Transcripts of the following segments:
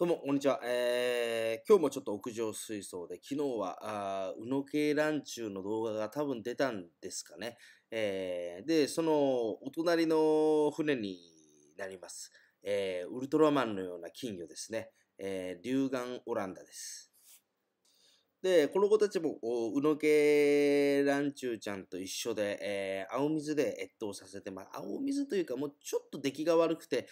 どうも、こんにちは。えー、今日もちょっと屋上水槽で、昨日は、あ宇野系ランチューの動画が多分出たんですかね。えー、で、その、お隣の船になります。えー、ウルトラマンのような金魚ですね。えー、竜眼オランダです。で、この子たちも、うのけランチューちゃんと一緒で、えー、青水で越冬させてます。青水というか、もうちょっと出来が悪くて、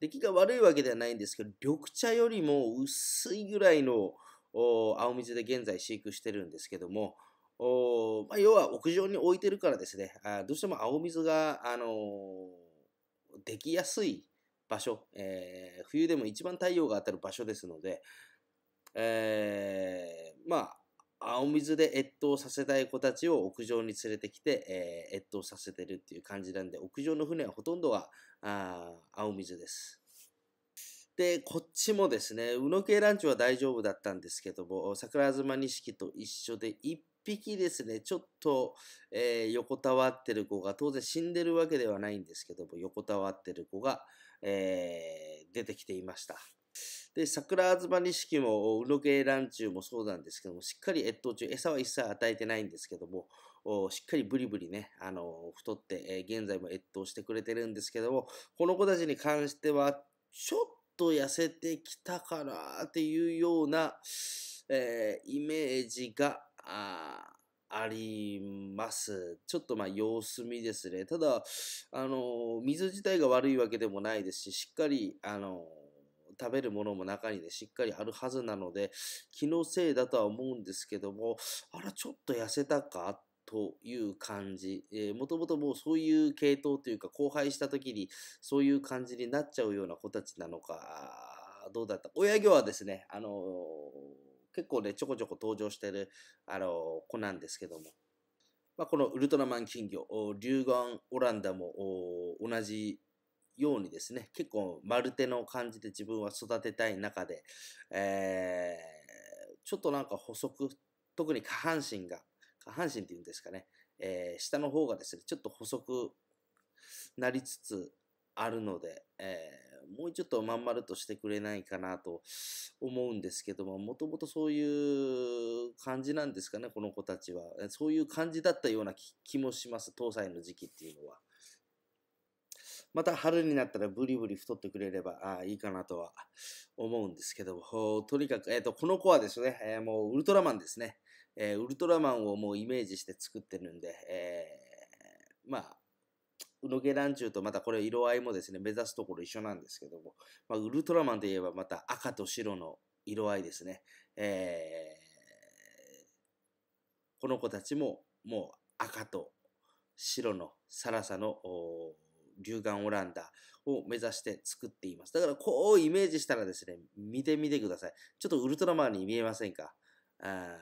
出来が悪いわけではないんですけど、緑茶よりも薄いぐらいの青水で現在飼育してるんですけども、おまあ、要は屋上に置いてるからですね、あどうしても青水が、あのー、できやすい場所、えー、冬でも一番太陽が当たる場所ですので、えー、まあ、青水で越冬させたい子たちを屋上に連れてきて、えー、越冬させてるっていう感じなんで、屋上の船はほとんどはあ青水です。で、こっちもですね、宇野系ランチは大丈夫だったんですけども、桜妻錦と一緒で1匹ですね、ちょっと、えー、横たわってる子が、当然死んでるわけではないんですけども、横たわってる子が、えー、出てきていました。で、桜妻錦も、うろけランチューもそうなんですけども、しっかり越冬中、餌は一切与えてないんですけども、しっかりブリブリね、あの、太って、え、現在も越冬してくれてるんですけども、この子たちに関しては、ちょっと痩せてきたかなっていうような、えー、イメージが、ああります。ちょっとまあ様子見ですね。ただ、あの、水自体が悪いわけでもないですし、しっかり、あの、食べるものも中にね、しっかりあるはずなので、気のせいだとは思うんですけども、あら、ちょっと痩せたか？という感じ。えー、もともともうそういう系統というか、荒廃した時にそういう感じになっちゃうような子たちなのか、どうだった？親魚はですね、あのー、結構ね、ちょこちょこ登場してる、あのー、子なんですけども、まあ、このウルトラマン金魚、竜眼オランダも同じようにですね、結構丸手の感じで自分は育てたい中で、えー、ちょっとなんか補足、特に下半身が、下半身っていうんですかね、えー、下の方がですね、ちょっと細くなりつつあるので、えー、もうちょっとまん丸としてくれないかなと思うんですけども、もともとそういう感じなんですかね、この子たちは。そういう感じだったような気もします、搭載の時期っていうのは。また春になったらブリブリ太ってくれればあいいかなとは思うんですけども、とにかく、えーと、この子はですね、えー、もうウルトラマンですね、えー、ウルトラマンをもうイメージして作ってるんで、えー、まあ、ウノゲランチューとまたこれ色合いもですね、目指すところ一緒なんですけども、まあ、ウルトラマンといえばまた赤と白の色合いですね。えー、この子たちももう赤と白のサラサの龍眼オランダを目指して作っています。だからこうイメージしたらですね、見てみてください。ちょっとウルトラマンに見えませんか？あ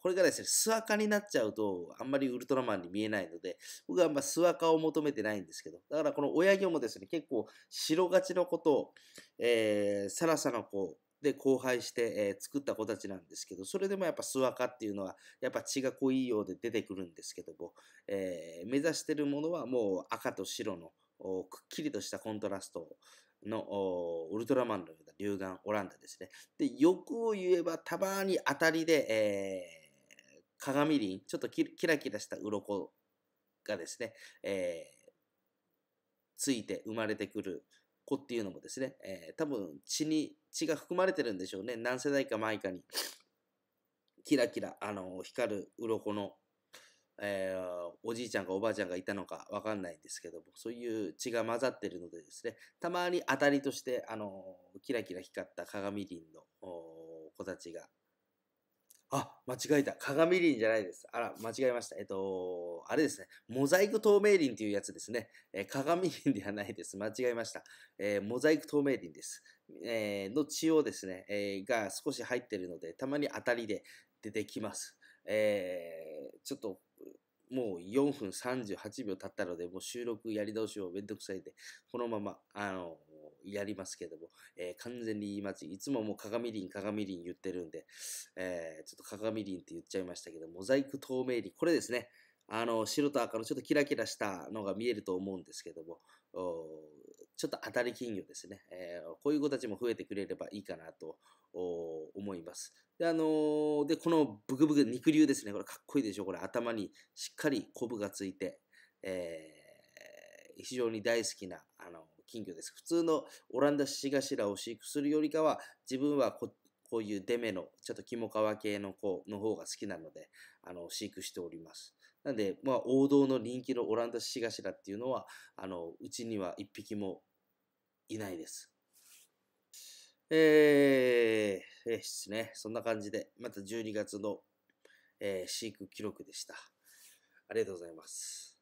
これがですね、スワカになっちゃうと、あんまりウルトラマンに見えないので、僕はあんまスワカを求めてないんですけど、だからこの親魚もですね、結構白勝ちのことを、えー、サラサの子で交配して、えー、作った子たちなんですけど、それでもやっぱスワカっていうのは、やっぱ血が濃いようで出てくるんですけども、えー、目指してるものはもう赤と白のくっきりとしたコントラストのウルトラマンのような竜眼オランダですね。で、欲を言えばたまに当たりで、えー、鏡輪、ちょっとキラキラした鱗がですね、えー、ついて生まれてくる子っていうのもですね、えー、多分血に、血が含まれてるんでしょうね。何世代か前かに、キラキラ、あの、光る鱗の、えー、おじいちゃんかおばあちゃんがいたのかわかんないんですけども、そういう血が混ざってるのでですね、たまに当たりとして、あの、キラキラ光った鏡輪の子たちがあ、間違えた。鏡輪じゃないです。あら、間違えました。えっと、あれですね。モザイク透明輪っていうやつですね。えー、鏡輪ではないです。間違えました。えー、モザイク透明輪です。えー、の血をですね、えが少し入ってるので、たまに当たりで出てきます。えちょっと、もう4分38秒経ったので、もう収録やり直しをめんどくさいで、このまま、あのやりますけども、えー、完全に言い間違い。いつももう鏡輪、鏡輪言ってるんで、えー、ちょっと鏡輪って言っちゃいましたけど、モザイク透明輪。これですね。あの、白と赤のちょっとキラキラしたのが見えると思うんですけども、ちょっと当たり金魚ですね。えー、こういう子たちも増えてくれればいいかなと思います。で、あのー、で、このブクブク肉流ですね。これかっこいいでしょ。これ頭にしっかりコブがついて、えー、非常に大好きな、あの、金魚です。普通のオランダシガシラを飼育するよりかは、自分はここういうデメの、ちょっと肝皮系の子の方が好きなので、あの、飼育しております。なんで、まあ、王道の人気のオランダシガシラっていうのは、あの、うちには一匹もいないです。えー、ですね。そんな感じで、また12月の、えー、飼育記録でした。ありがとうございます。